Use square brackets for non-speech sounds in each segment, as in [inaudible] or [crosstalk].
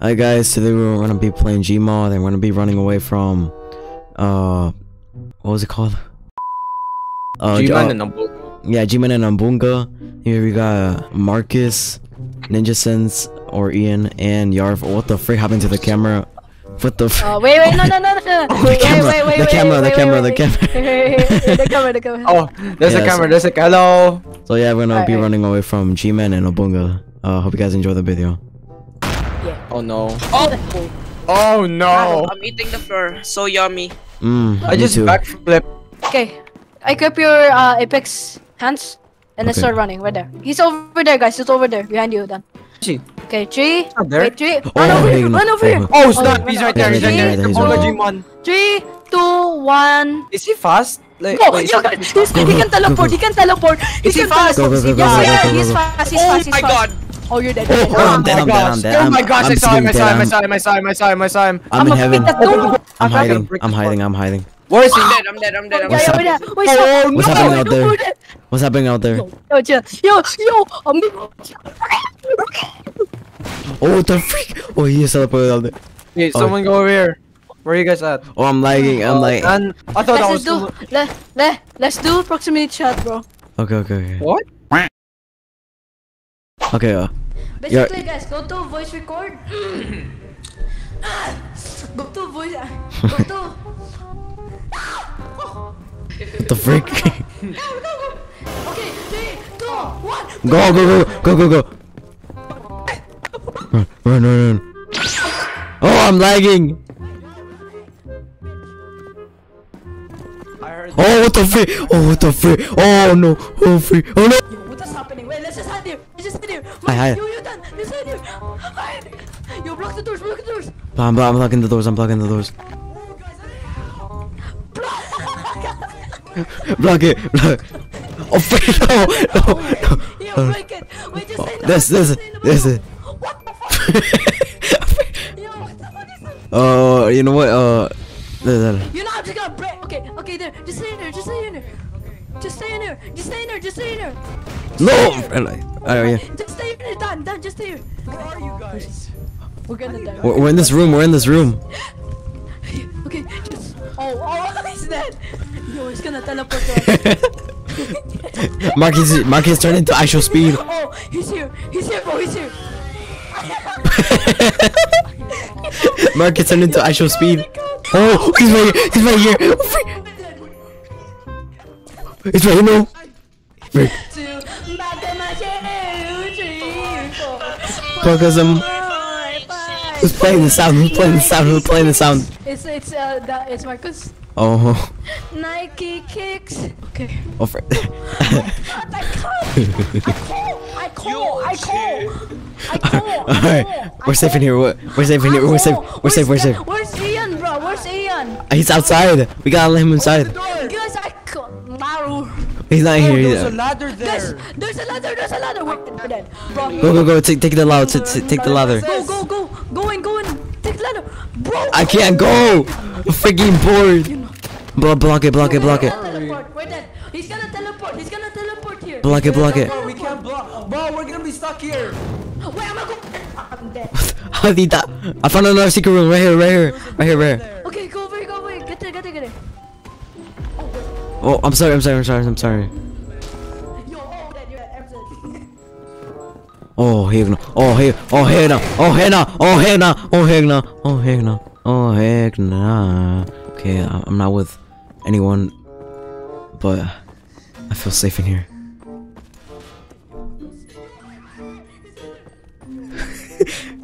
Hi guys, today we're gonna be playing Gmod and we're gonna be running away from uh what was it called? Uh, G-Man uh, and Umbo. yeah, G-Man and Obunga. Here we got Marcus, Ninja Sense, or Ian, and Yarv. What the frick happened to the camera? What the frick? Oh, wait, wait, no, no, no, no. The camera, the camera, the camera, the camera. the camera, the camera. Oh, there's Yes. a camera. There's a hello. So yeah, we're gonna be Alright. running away from G-Man and Obunga. Uh, hope you guys enjoy the video. Oh no. Oh, Oh no. I'm eating the floor. So yummy. Mmm, I me just too. backflip. Okay, equip your uh, Apex hands and then Okay. start running. Right there. He's over there, guys. He's over there behind you. Then. She. Okay, three. Not there. Wait, three. Oh, run over hey, here. no. Run over here. Oh, Oh snap! He's right there. He's right there. yeah, yeah, he's right G-Man. Three, two, one. Is he fast? Like, Go! wait, Yo, is he- guys, he's, he can teleport. He can teleport. He Is he can fast? Go, teleport. go, go, go, Yes, go, yeah, go, go, he's fast. He's Oh fast. He's my fast. god. Oh, you're dead. Oh, You're dead. oh, I'm Oh dead, my I'm dead, I'm gosh. dead. Oh I'm- my gosh! I'm I saw him! I sleeping saw him! I saw him, I saw him, I saw him, I saw him. I'm in I'ma heaven. beat that door. I'm hiding. I'm hiding. I'm hiding. Where is he? I'm dead. I'm dead. I'm dead. I'm Yeah, What's yeah, dead. wait, up? wait, Oh, stop. What's No, happening out there? What's happening out there? Yo. Yo, yo, I'm dead. Oh, what the freak! Oh, he is teleported out there. Hey, oh. someone go over here. Where are you guys at? Oh, I'm lagging. I'm uh, Oh, like. and I thought that Let's was do someone- let let let's do proximity chat, bro. Okay, okay, okay. What? Okay, uh, Basically, guys, go to voice record. [gasps] go to voice. Go to. what the freak? Go, [laughs] go, go. Okay, three, two, one. go, go, go, go, go, go! Run, run, run, run. Oh, I'm lagging! Oh, what the freak? Oh, what the freak? Oh no! Oh, freak! Oh no! Yo, what is happening? Wait, let's just hide here. Let's just hide here. Hi, hi. Yo, you done? Let's hide here. Hide. Yo, block the doors. Block the doors. I'm, I'm blocking the doors. I'm blocking the doors. Block it! Block. Oh, freak! No! No! no. Yo, break it. Wait, just. This, this, Stay in the this. What the fuck? [laughs] Yo, what the fuck is that? Uh, you know what? Uh, there, there. You know, I'm just gonna break. Okay, okay, there. Just stay in there. Just stay in there. Just stay in there. Just stay in there. Just stay in there. No! Oh yeah. Just stay in there. Done. Done. Just stay here. Where are you guys? We're gonna die. We're, we're in this room. We're in this room. [laughs] Okay, just. Oh, oh, [laughs] he's dead. Yo, he's gonna teleport to us. [laughs] Marcus, Marcus turned into actual speed. Oh, he's here. He's here, bro. He's here. Marcus turned into actual speed. Oh, he's right here. He's right here. Oh, freak. He's right here. No. Freak. Two, back to my chair, three, four, Because five, five. who's playing the sound? Who's playing the sound? Who's playing the sound? It's it's uh that it's Marcus. Oh, Nike kicks. Okay. oh, frick. I can't. I call. I call. I call. I Alright, we're safe in here. We're, we're safe in here. We're safe. We're safe. We're safe. Where's Ian, bro? Where's Ian? He's outside. We gotta let him inside. He's not Oh, here there's a either. ladder Guys, there. there's a ladder. There's a ladder. We're dead. Bro. Go, go, go. Take, take the ladder. Take, take- take the ladder. Go, go, go. Go in, go in. Take the ladder. Bro. I can't go. I'm freaking bored. Blo- block it. Block it. Block it. Teleport. We're dead. He's gonna teleport. He's gonna teleport here. Block it. Block it. Bro, we can't block. Bro, we're gonna be stuck here. Wait, I'm gonna go. I'm [laughs] dead. How did that? I found another secret room right here. Right here. Right here. Right here. Okay, go over here, Oh, I'm sorry. I'm sorry. I'm sorry. I'm sorry. Oh. Oh, heck no. Oh, heck. Oh, heck no. Oh, heck no. Oh, heck no. Oh, heck no. Oh, heck no. Oh, heck no. Okay, I'm not with anyone, but I feel safe in here.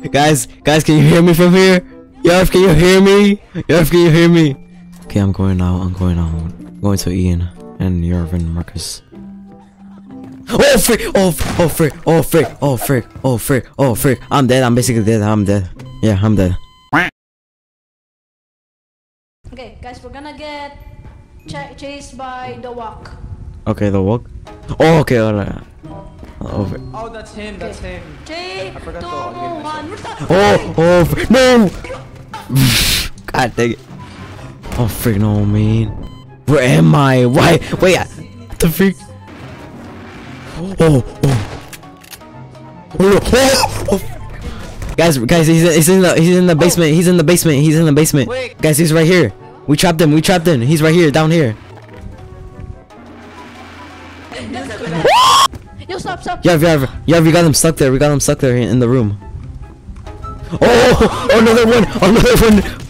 [laughs] guys, guys, can you hear me from here? Yarv, can you hear me? Yarv, can you hear me? Okay, I'm going out. I'm going out. I'm going to Ian and Yarv and Marcus. Oh frick! Oh oh frick! Oh frick! Oh frick! Oh frick! Oh frick! I'm dead. I'm basically dead. I'm dead. Yeah, I'm dead. Okay, guys, we're gonna get ch- chased by the walk. Okay, the walk. Oh, okay. Alright. Over. Oh, that's him. That's him. Three, I forgot two, to one. Oh, oh, no! [laughs] God dang it. Oh, frick, no, man. Where am I? Why? Wait, I- what the freak? Oh, oh. Oh, no. oh, oh. Guys, guys, he's, he's in the he's in the basement. He's in the basement. He's in the basement. Wait. Guys, he's right here. We trapped him. We trapped him. He's right here, down here. Yo, stop, stop. Yeah, yeah, yeah. We got him stuck there. We got him stuck there in the room. Oh, another one, another one.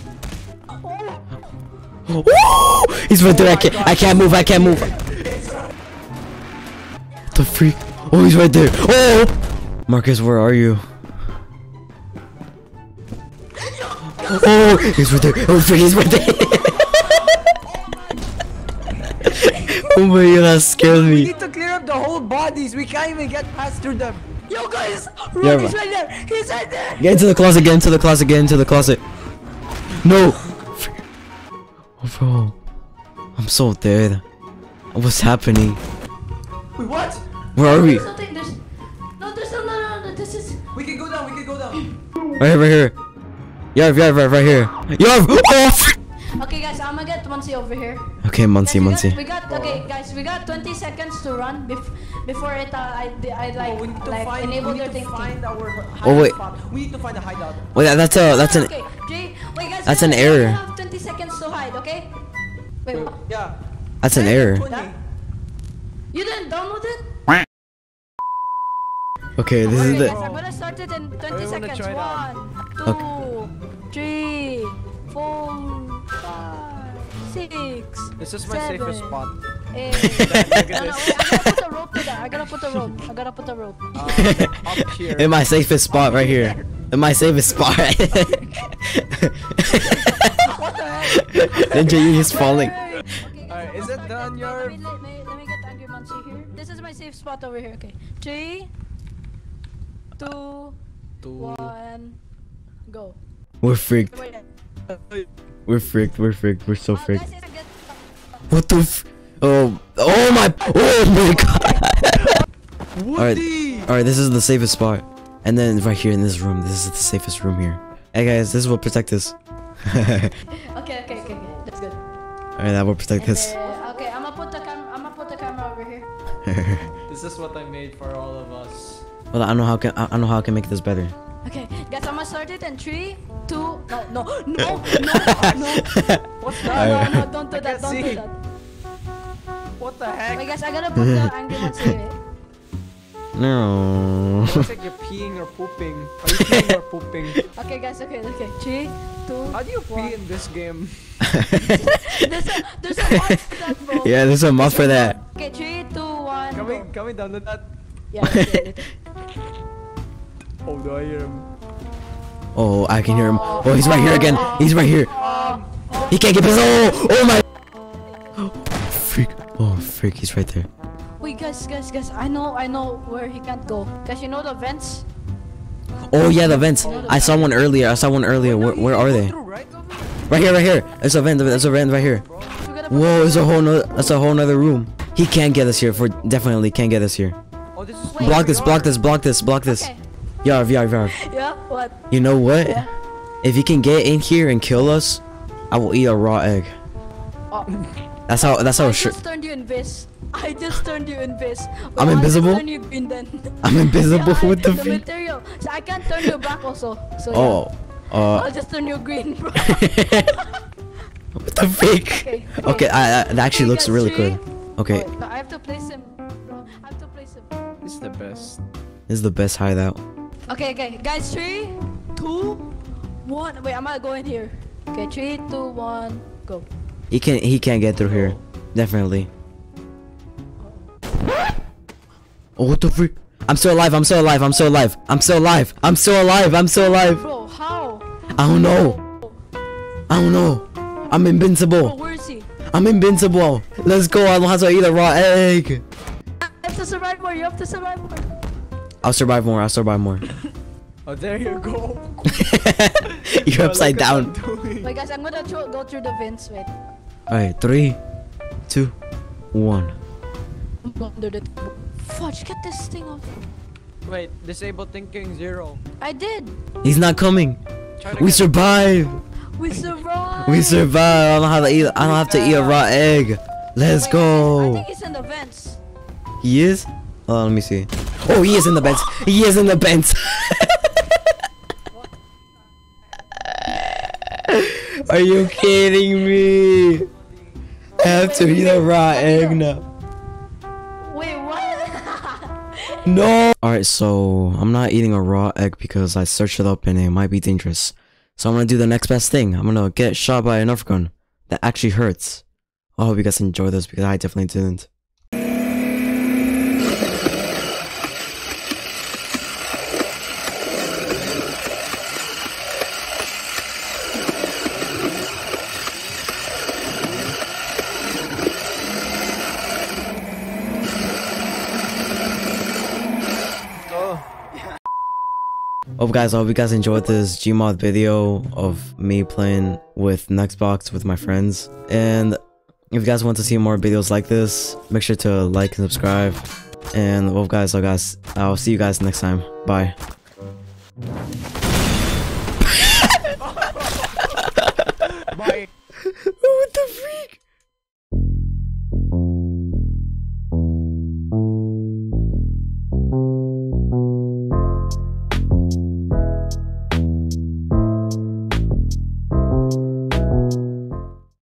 Oh, he's right there. I can't, I can't move. I can't move. The freak. Oh, he's right there. Oh, Marcus, where are you? Oh, he's right there. Oh, freak, he's right there. [laughs] oh my god, that scared We need to clear up the whole bodies. We can't even get past through them. Yo, guys. Yeah, Run, he's right there. He's right there. Get into the closet, get into the closet, get into the closet. No! Oh, bro. I'm so dead. What's happening? Wait, what? Where are we? There's. There's. No, there's no, no, no, no. This is. We can go down. We can go down. Right here, right here. Yarv, Yarv, right, right here. Yarv! Oh! Okay, guys, I'm gonna get Muncie over here. Okay, Muncie, Guys, Muncie. We got, we got okay, guys. We got 20 seconds to run bef- before it. Uh, I, I like, Oh, we need to like find. enable their need to thing. find our Oh, wait. spot. We need to find a hideout. Wait, that's a, that's an, Okay, Jay. Wait, guys. That's an only error. Have 20 seconds to hide. Okay. Wait, what? Yeah. that's an error. 20. you didn't download it? Okay, this Okay, is the, guys, I'm gonna start it in 20 seconds. try it out. One, two, three, four, five, six. This is my seven, safest spot. Eight. no, no, wait, I gotta put a rope to that. I gotta put a rope. I gotta put a rope. [laughs] Uh, up here. in my safest spot right here. In my safest spot. [laughs] [laughs] [laughs] what the? Ninja Yi is falling. Okay, Alright, is it done, second. Let me, let, me, let me get Angry Muncie here. This is my safe spot over here. Okay. Three, two, Two. one, go. We're freaked. Wait, We're freaked. We're freaked. We're so uh, freaked. guys, I get- What the f- Oh, oh my, oh my [laughs] god. Alright, alright, this is the safest spot. And then right here in this room, this is the safest room here. Hey guys, this will protect us. [laughs] Okay. That's good. that will protect And us. then- okay, I'm gonna put the cam. I'm gonna put the camera over here. [laughs] This is what I made for all of us. well, I know how can I I know how I can make this better. Okay, guys, I'm gonna start it in three, two. No, no, no, no, no. [laughs] What's No, that? no, no, don't do that. can't Don't do that. What the Wait, heck? guys, I gotta put the angry ones here. No. Looks like you're peeing or pooping. Are you peeing or pooping? [laughs] Okay, guys, okay, okay. Three, two. How do you one. pee in this game? [laughs] There's a, there's a mod for that, [laughs] bro. yeah, there's a mod for that. Okay, three, two, one. Can we, go. can we download that? Yeah, okay, okay. Oh, do I hear him? Oh, I can hear him. Oh, he's right here again. He's right here. Um, He can't get past. Oh, oh my. [gasps] Freak. Oh, freak. He's right there. Wait, guys, guys, guys. I know, I know where he can't go. Guys, you know the vents? Oh yeah, the vents. I saw one earlier. I saw one earlier. Where, where are they? Right? Here, right here. There's a vent. There's a vent right here. We gotta put Whoa, it's a whole nother. That's a whole nother room. He can't get us here. For definitely can't get us here. Oh, this Wait. Block this. Block this. Block this. Block this. Okay. Yarv, yarv, yarv. Yeah. What? You know what? Yeah. If he can get in here and kill us, I will eat a raw egg. Oh. [laughs] That's how. That's how. I Sure. just turned you invis. I just turned you invis. I'm Well, I'll just invisible? turn you green then. [laughs] I'm invisible. Yeah, what the [laughs] the material. So I can't turn you back also. So Oh. yeah. Uh. I'll just turn you green, bro. [laughs] what the freak? Okay. Okay, I, I, that actually Okay, looks really three. good. Okay, Oh, no, I have to place him. Bro, I have to place him. This is the best. this is the best hideout. Okay, okay, guys, three, two, one. Wait, I'm gonna go in here. Okay, three, two, one, go. He can't. He can't get through here. Definitely. Oh, what the freak? I'm still alive. I'm still alive. I'm still alive. I'm still alive. I'm still alive. I'm still alive. Bro, how? I don't know. I don't know. I'm Bro, invincible. where is he? I'm invincible. Let's go. I don't have to eat a raw egg. I have to survive more. You have to survive more. I'll survive more. I'll survive more. [laughs] Oh, there you go. [laughs] You're upside look what I'm down. doing. Wait, guys, I'm gonna go through the vents. Wait. Alright, three, two, one. Under the fudge, get this thing off. Wait, disable thinking zero. I did. He's not coming. We survive. We survive. We survive. I don't have to eat. I don't have to eat a raw egg. Let's Wait, go. I think he's in the vents. He is. Oh, let me see. Oh, he is in the vents. He is in the vents. [laughs] Are you kidding me? I have to eat a raw egg now. Wait, what? No. Alright, so I'm not eating a raw egg because I searched it up and it might be dangerous. So I'm gonna do the next best thing. I'm gonna get shot by a Nerf gun that actually hurts. I hope you guys enjoy this because I definitely didn't. Hope guys, I hope you guys enjoyed this Gmod video of me playing with Nextbots with my friends. And if you guys want to see more videos like this, make sure to like and subscribe. And well guys, so guys, I'll see you guys next time. Bye.